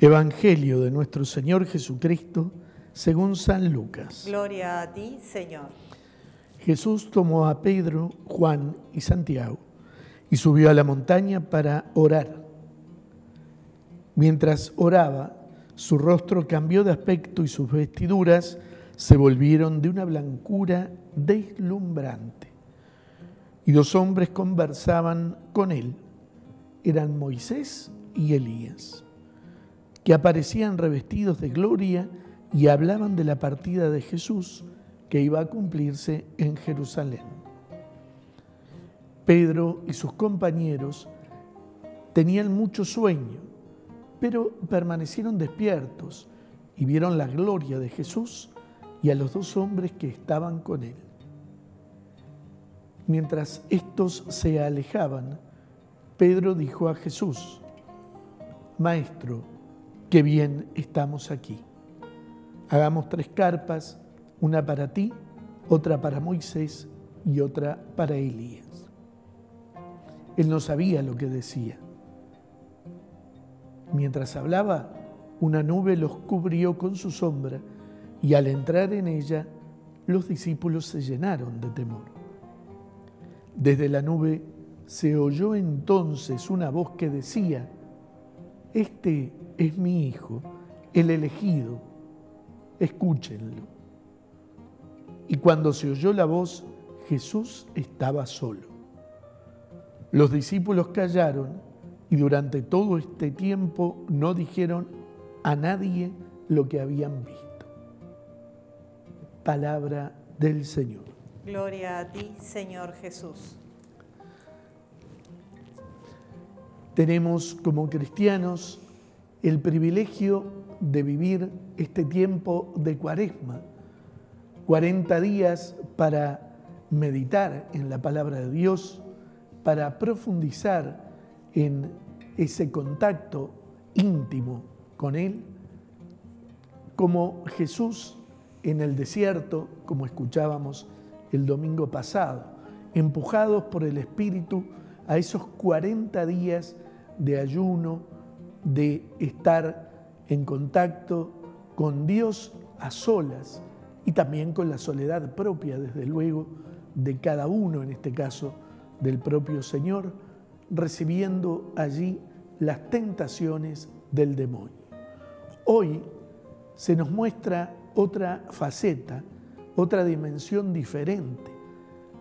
Evangelio de nuestro Señor Jesucristo según San Lucas. Gloria a ti, Señor. Jesús tomó a Pedro, Juan y Santiago y subió a la montaña para orar. Mientras oraba, su rostro cambió de aspecto y sus vestiduras se volvieron de una blancura deslumbrante. Y dos hombres conversaban con él. Eran Moisés y Elías, que aparecían revestidos de gloria y hablaban de la partida de Jesús que iba a cumplirse en Jerusalén. Pedro y sus compañeros tenían mucho sueño, pero permanecieron despiertos y vieron la gloria de Jesús y a los dos hombres que estaban con él. Mientras estos se alejaban, Pedro dijo a Jesús, Maestro, qué bien estamos aquí. Hagamos tres carpas, una para ti, otra para Moisés y otra para Elías. Él no sabía lo que decía. Mientras hablaba, una nube los cubrió con su sombra y al entrar en ella, los discípulos se llenaron de temor. Desde la nube se oyó entonces una voz que decía, Este es mi Hijo, el elegido, escúchenlo. Y cuando se oyó la voz, Jesús estaba solo. Los discípulos callaron y durante todo este tiempo no dijeron a nadie lo que habían visto palabra del Señor. Gloria a ti, Señor Jesús. Tenemos como cristianos el privilegio de vivir este tiempo de cuaresma, 40 días para meditar en la palabra de Dios, para profundizar en ese contacto íntimo con Él, como Jesús en el desierto, como escuchábamos el domingo pasado, empujados por el Espíritu a esos 40 días de ayuno, de estar en contacto con Dios a solas y también con la soledad propia, desde luego, de cada uno, en este caso del propio Señor, recibiendo allí las tentaciones del demonio. Hoy se nos muestra otra faceta, otra dimensión diferente,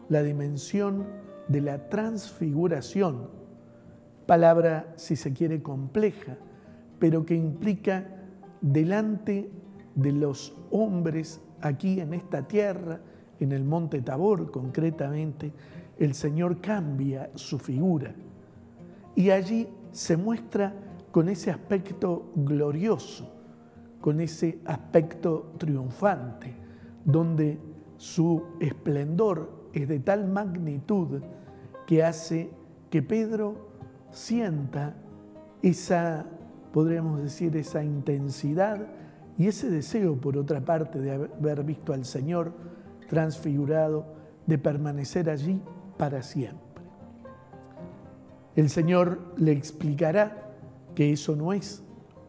la dimensión de la transfiguración, palabra si se quiere compleja, pero que implica delante de los hombres aquí en esta tierra, en el monte Tabor concretamente, el Señor cambia su figura. Y allí se muestra con ese aspecto glorioso con ese aspecto triunfante, donde su esplendor es de tal magnitud que hace que Pedro sienta esa, podríamos decir, esa intensidad y ese deseo, por otra parte, de haber visto al Señor transfigurado, de permanecer allí para siempre. El Señor le explicará que eso no es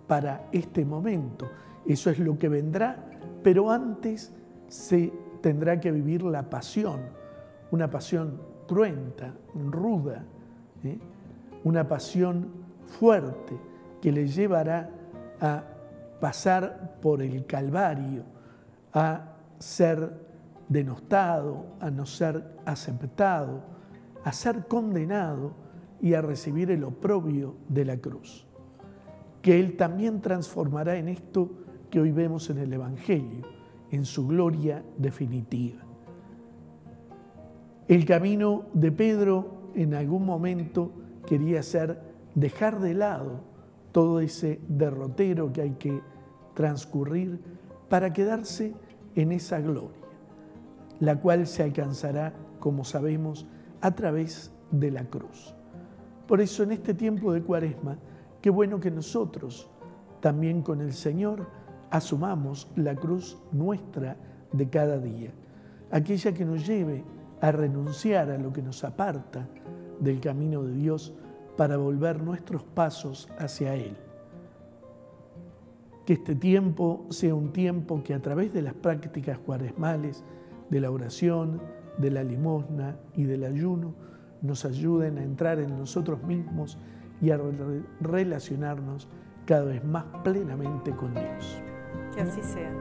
para este momento. Eso es lo que vendrá, pero antes se tendrá que vivir la pasión, una pasión cruenta, ruda, ¿eh? Una pasión fuerte que le llevará a pasar por el Calvario, a ser denostado, a no ser aceptado, a ser condenado y a recibir el oprobio de la cruz que Él también transformará en esto que hoy vemos en el Evangelio, en su gloria definitiva. El camino de Pedro en algún momento quería ser dejar de lado todo ese derrotero que hay que transcurrir para quedarse en esa gloria, la cual se alcanzará, como sabemos, a través de la cruz. Por eso en este tiempo de cuaresma, Qué bueno que nosotros también con el Señor asumamos la cruz nuestra de cada día, aquella que nos lleve a renunciar a lo que nos aparta del camino de Dios para volver nuestros pasos hacia Él. que este tiempo sea un tiempo que a través de las prácticas cuaresmales, de la oración, de la limosna y del ayuno, nos ayuden a entrar en nosotros mismos y a relacionarnos cada vez más plenamente con Dios. Que así sea.